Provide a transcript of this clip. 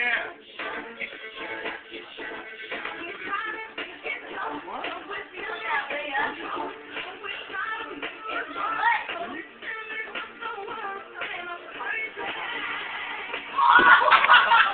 Yeah.